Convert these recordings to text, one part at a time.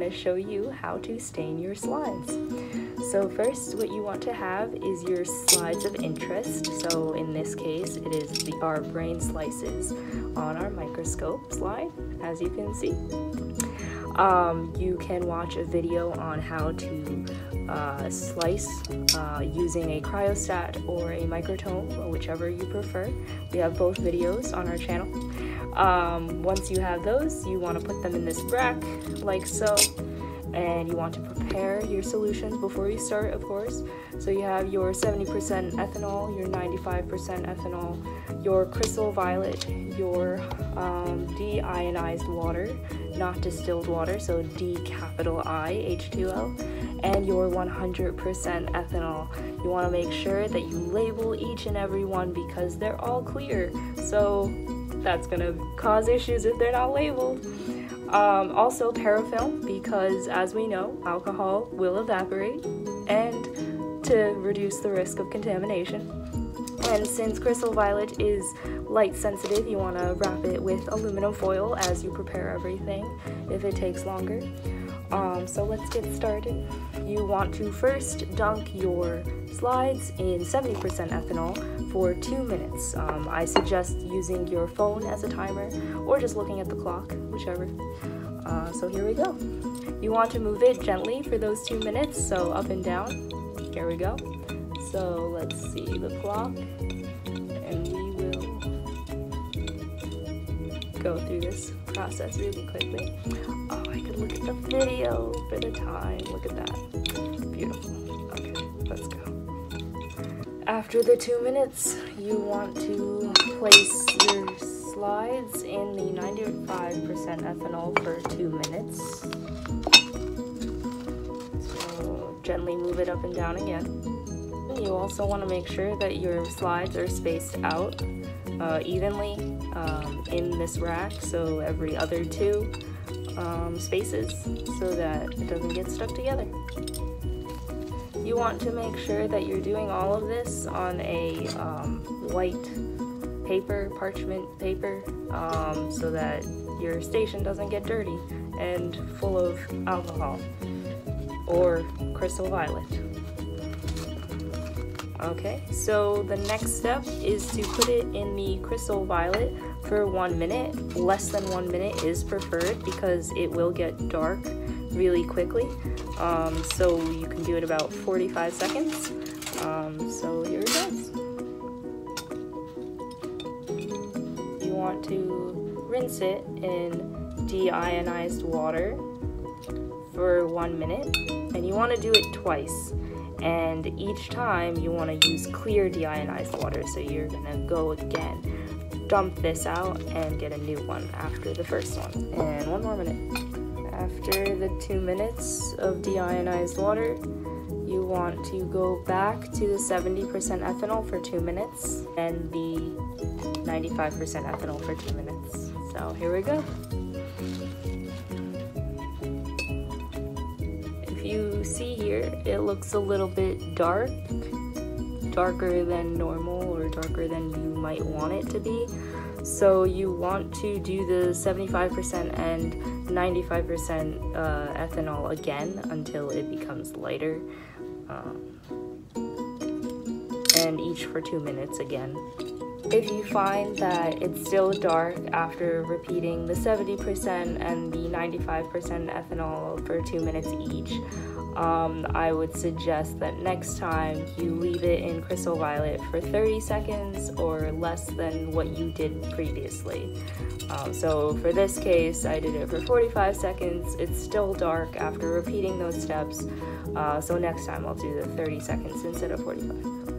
going to show you how to stain your slides. So first what you want to have is your slides of interest. So in this case it is the, our brain slices on our microscope slide as you can see. Um, you can watch a video on how to uh, slice uh, using a cryostat or a microtome, whichever you prefer. We have both videos on our channel. Um, once you have those, you want to put them in this rack like so. And you want to prepare your solutions before you start of course. So you have your 70% ethanol your 95% ethanol your cresyl violet your um, deionized water not distilled water so D capital I H2O and your 100% ethanol. You want to make sure that you label each and every one because they're all clear. So that's gonna cause issues if they're not labeled um, also parafilm because as we know, alcohol will evaporate and to reduce the risk of contamination. And since cresyl violet is light sensitive, you want to wrap it with aluminum foil as you prepare everything if it takes longer. Um, so let's get started. You want to first dunk your slides in 70% ethanol for two minutes. Um, I suggest using your phone as a timer or just looking at the clock, whichever. Uh, so here we go. You want to move it gently for those two minutes, so up and down. Here we go. So let's see the clock, and we will go through this process really quickly. I could look at the video for the time. Look at that. Beautiful. Okay, let's go. After the two minutes, you want to place your slides in the 95% ethanol for two minutes. So gently move it up and down again. You also want to make sure that your slides are spaced out uh, evenly um, in this rack, so every other two um, spaces so that it doesn't get stuck together. You want to make sure that you're doing all of this on a um, white paper, parchment paper, um, so that your station doesn't get dirty and full of alcohol or cresyl violet. Okay, so the next step is to put it in the cresyl violet for one minute. Less than one minute is preferred because it will get dark really quickly. Um, so you can do it about 45 seconds. Um, so here it goes. You want to rinse it in deionized water for one minute and you want to do it twice and each time you want to use clear deionized water so you're gonna go again dump this out and get a new one after the first one. And one more minute. After the two minutes of deionized water you want to go back to the 70% ethanol for two minutes and the 95% ethanol for two minutes. So here we go. If you see here, it looks a little bit dark, darker than normal or darker than you might want it to be. So you want to do the 75% and 95% uh, ethanol again until it becomes lighter. Um, and each for two minutes again. If you find that it's still dark after repeating the 70% and the 95% ethanol for two minutes each, um, I would suggest that next time you leave it in cresyl violet for 30 seconds or less than what you did previously. Um, so for this case, I did it for 45 seconds. It's still dark after repeating those steps. Uh, so next time I'll do the 30 seconds instead of 45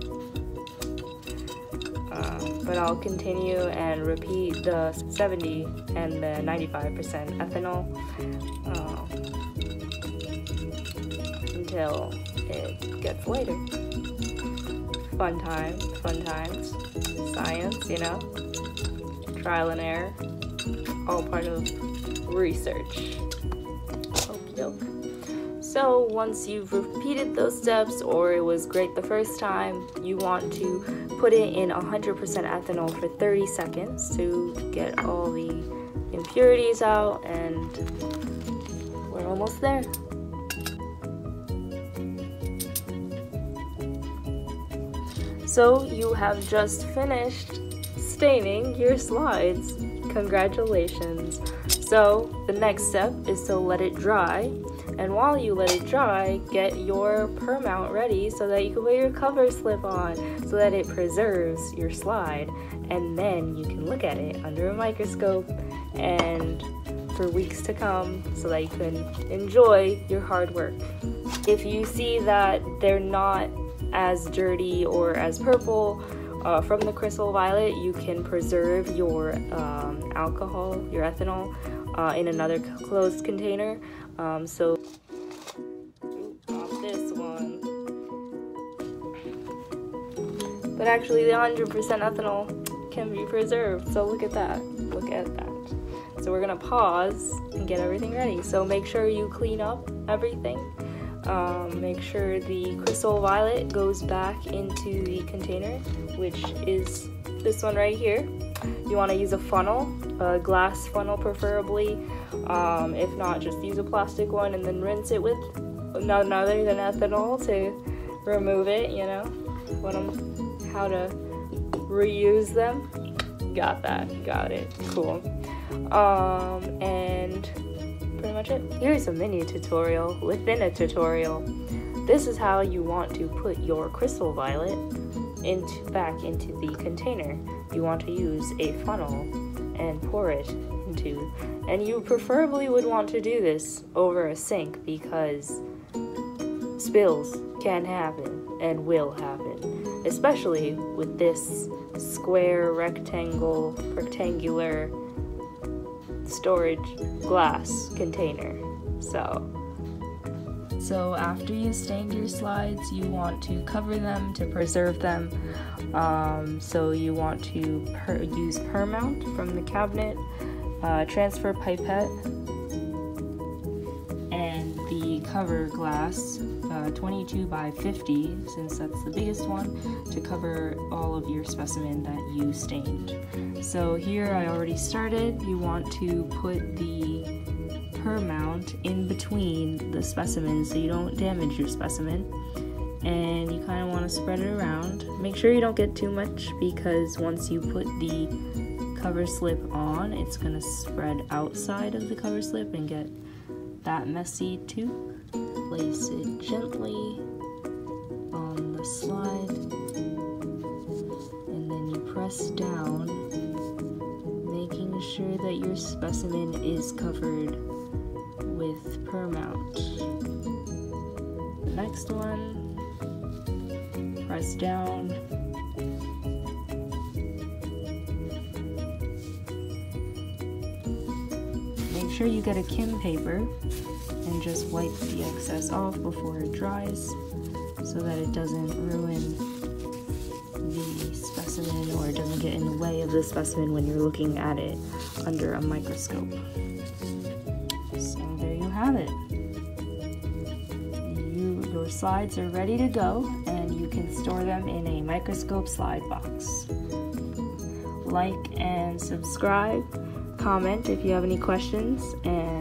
but I'll continue and repeat the 70 and the 95% ethanol uh, until it gets later. Fun time, fun times, science, you know, trial and error, all part of research. So once you've repeated those steps or it was great the first time, you want to put it in 100% ethanol for 30 seconds to get all the impurities out and we're almost there. So you have just finished staining your slides. Congratulations. So the next step is to let it dry. And while you let it dry, get your permount ready so that you can put your cover slip on so that it preserves your slide. And then you can look at it under a microscope and for weeks to come so that you can enjoy your hard work. If you see that they're not as dirty or as purple uh, from the cresyl violet, you can preserve your um, alcohol, your ethanol, uh, in another closed container. Um, so, this one. But actually, the 100% ethanol can be preserved. So look at that. Look at that. So we're gonna pause and get everything ready. So make sure you clean up everything. Um, make sure the cresyl violet goes back into the container, which is this one right here. You want to use a funnel, a glass funnel preferably. Um, if not, just use a plastic one and then rinse it with none other than ethanol to remove it. You know, what I'm, how to reuse them. Got that. Got it. Cool. Um, and pretty much it. Here's a mini tutorial within a tutorial. This is how you want to put your cresyl violet into, back into the container. You want to use a funnel and pour it into, and you preferably would want to do this over a sink because spills can happen and will happen, especially with this square rectangle rectangular storage glass container. So, so after you stained your slides, you want to cover them to preserve them. Um, so you want to per use Permount from the cabinet, uh, transfer pipette, and the cover glass, uh, 22 by 50, since that's the biggest one, to cover all of your specimen that you stained. So here I already started. You want to put the Permount in between the specimens so you don't damage your specimen. And you kind of want to spread it around. Make sure you don't get too much because once you put the cover slip on, it's going to spread outside of the cover slip and get that messy too. Place it gently on the slide and then you press down, making sure that your specimen is covered with Permount. The next one, press down. Make sure you get a Kim paper and just wipe the excess off before it dries so that it doesn't ruin the specimen or it doesn't get in the way of the specimen when you're looking at it under a microscope So there you have it. You, your slides are ready to go and you can store them in a microscope slide box. Like and subscribe, comment if you have any questions, and